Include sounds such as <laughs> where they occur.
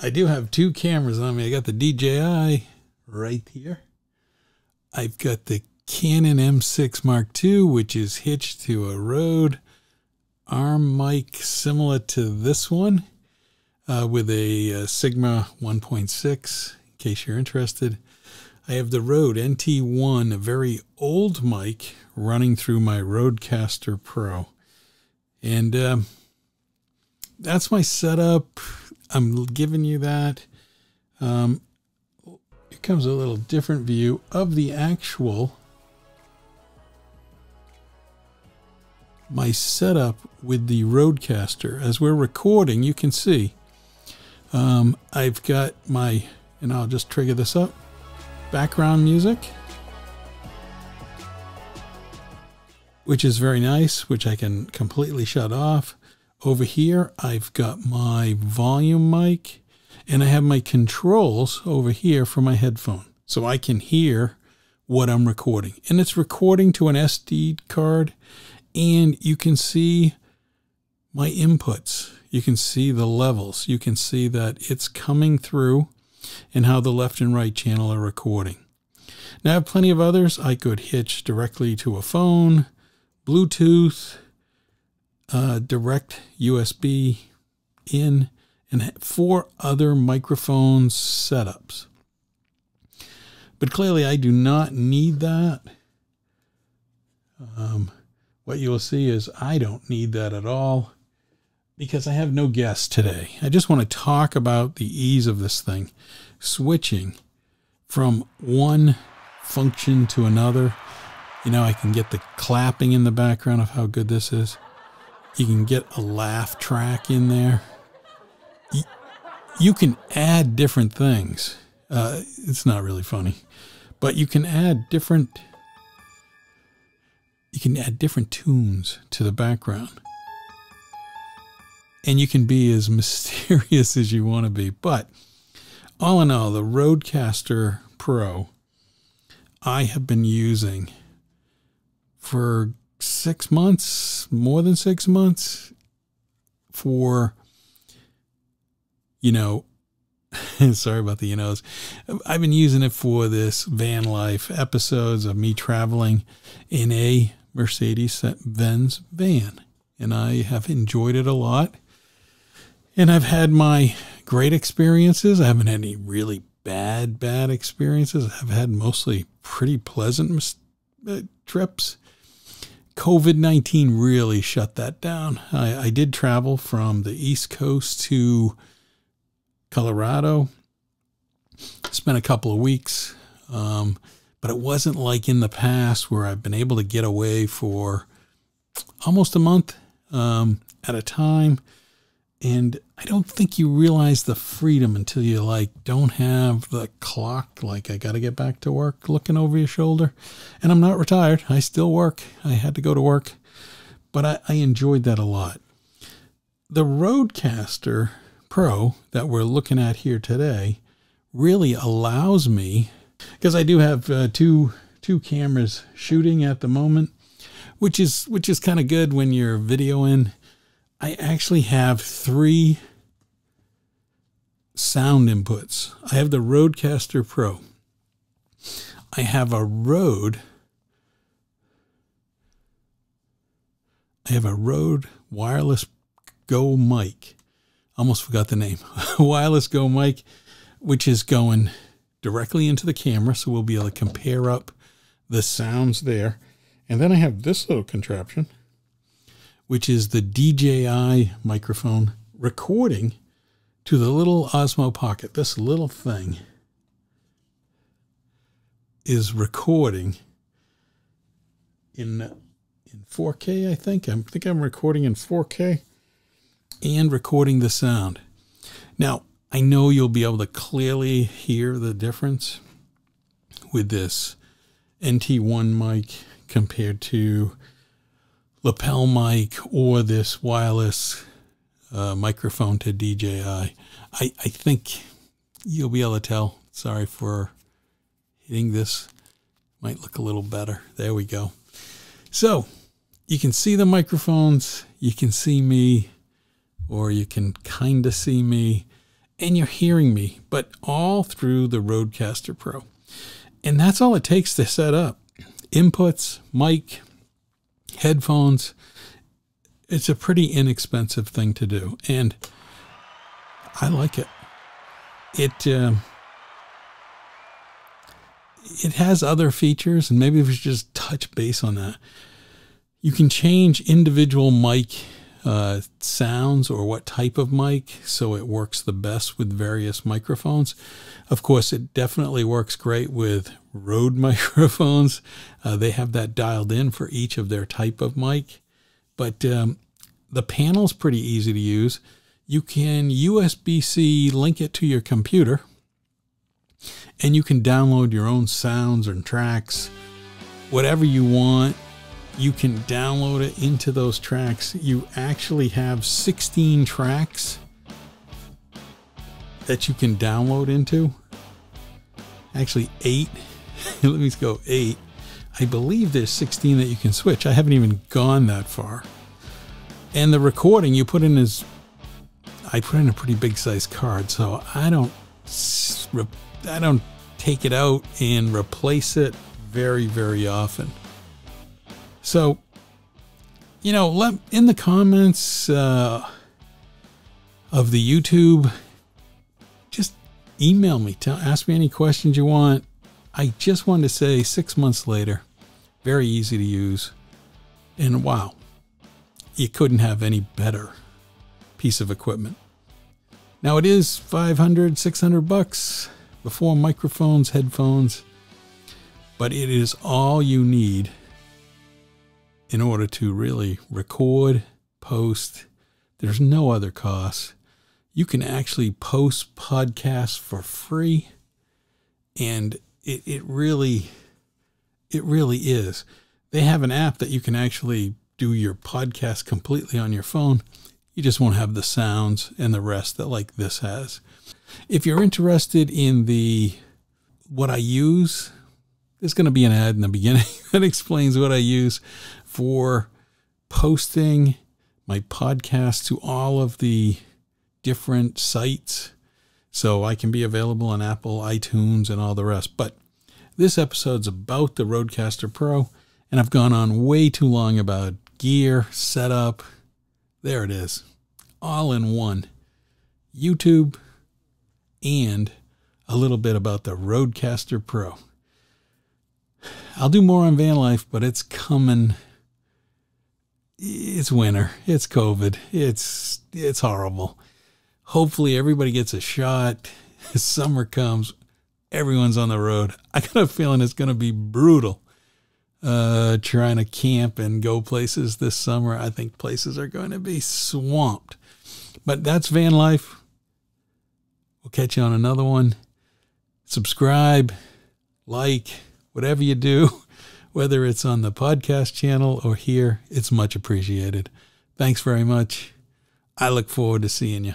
I do have two cameras on me. I got the DJI right here. I've got the Canon M6 Mark II, which is hitched to a Rode arm mic similar to this one uh, with a, uh, Sigma 1.6, in case you're interested. I have the Rode NT1, a very old mic running through my Rodecaster Pro. And um, that's my setup. I'm giving you that. Um, it comes a little different view of the actual my setup with the Rodecaster. As we're recording, you can see um, I've got my, and I'll just trigger this up, background music, which is very nice, which I can completely shut off. Over here, I've got my volume mic and I have my controls over here for my headphone. So I can hear what I'm recording. And it's recording to an SD card and you can see my inputs. You can see the levels. You can see that it's coming through and how the left and right channel are recording. Now I have plenty of others. I could hitch directly to a phone, Bluetooth, uh, direct USB in, and four other microphone setups. But clearly, I do not need that. Um, what you will see is I don't need that at all because I have no guests today. I just want to talk about the ease of this thing, switching from one function to another. You know, I can get the clapping in the background of how good this is. You can get a laugh track in there. You can add different things. Uh, it's not really funny, but you can add different. You can add different tunes to the background, and you can be as <laughs> mysterious as you want to be. But all in all, the Rodecaster Pro I have been using for six months, more than six months, for, you know, <laughs> sorry about the you knows. I've been using it for this van life episodes of me traveling in a Mercedes Benz van. And I have enjoyed it a lot. And I've had my great experiences. I haven't had any really bad, bad experiences. I've had mostly pretty pleasant uh, trips. COVID 19 really shut that down. I, I, did travel from the East Coast to Colorado, spent a couple of weeks, um, but it wasn't like in the past where I've been able to get away for almost a month um, at a time. And I don't think you realize the freedom until you like don't have the clock like I got to get back to work looking over your shoulder. And I'm not retired. I still work. I had to go to work, but I, I enjoyed that a lot. The Rodecaster Pro that we're looking at here today really allows me because I do have uh, two two cameras shooting at the moment, which is which is kind of good when you're videoing I actually have three sound inputs. I have the Rodecaster Pro. I have a Rode. I have a Rode Wireless Go mic. Almost forgot the name. <laughs> wireless Go mic, which is going directly into the camera, so we'll be able to compare up the sounds there. And then I have this little contraption which is the DJI microphone recording to the little Osmo Pocket. This little thing is recording in in 4K, I think. I think I'm recording in 4K and recording the sound. Now, I know you'll be able to clearly hear the difference with this NT1 mic compared to lapel mic or this wireless uh, microphone to DJI. I, I think you'll be able to tell. Sorry for hitting this. Might look a little better. There we go. So you can see the microphones, you can see me, or you can kind of see me. and you're hearing me, but all through the Rodecaster Pro. And that's all it takes to set up inputs, mic, headphones. It's a pretty inexpensive thing to do. And I like it. It, uh, it has other features, and maybe if we just touch base on that, you can change individual mic uh, sounds or what type of mic so it works the best with various microphones. Of course, it definitely works great with Rode <laughs> microphones. Uh, they have that dialed in for each of their type of mic. But um, the panel's pretty easy to use. You can USB C link it to your computer and you can download your own sounds and tracks, whatever you want. You can download it into those tracks. You actually have 16 tracks that you can download into. Actually, eight. <laughs> Let me go eight. I believe there's 16 that you can switch. I haven't even gone that far. And the recording you put in is, I put in a pretty big size card, so I don't I don't take it out and replace it very, very often. So, you know, let in the comments uh, of the YouTube, just email me, tell, ask me any questions you want. I just wanted to say six months later, very easy to use. And wow, you couldn't have any better piece of equipment. Now it is 500, 600 bucks before microphones, headphones, but it is all you need in order to really record, post. There's no other cost. You can actually post podcasts for free, and it, it really, it really is. They have an app that you can actually do your podcast completely on your phone. You just won't have the sounds and the rest that like this has. If you're interested in the what I use, there's going to be an ad in the beginning <laughs> that explains what I use for posting my podcast to all of the different sites so I can be available on Apple, iTunes, and all the rest. But this episode's about the Rodecaster Pro, and I've gone on way too long about gear, setup. There it is, all in one. YouTube, and a little bit about the Rodecaster Pro. I'll do more on van life, but it's coming. It's winter. It's COVID. It's it's horrible. Hopefully everybody gets a shot. <laughs> Summer comes, everyone's on the road. I got a feeling it's going to be brutal. Uh, trying to camp and go places this summer. I think places are going to be swamped. But that's van life. We'll catch you on another one. Subscribe, like, whatever you do, <laughs> whether it's on the podcast channel or here, it's much appreciated. Thanks very much. I look forward to seeing you.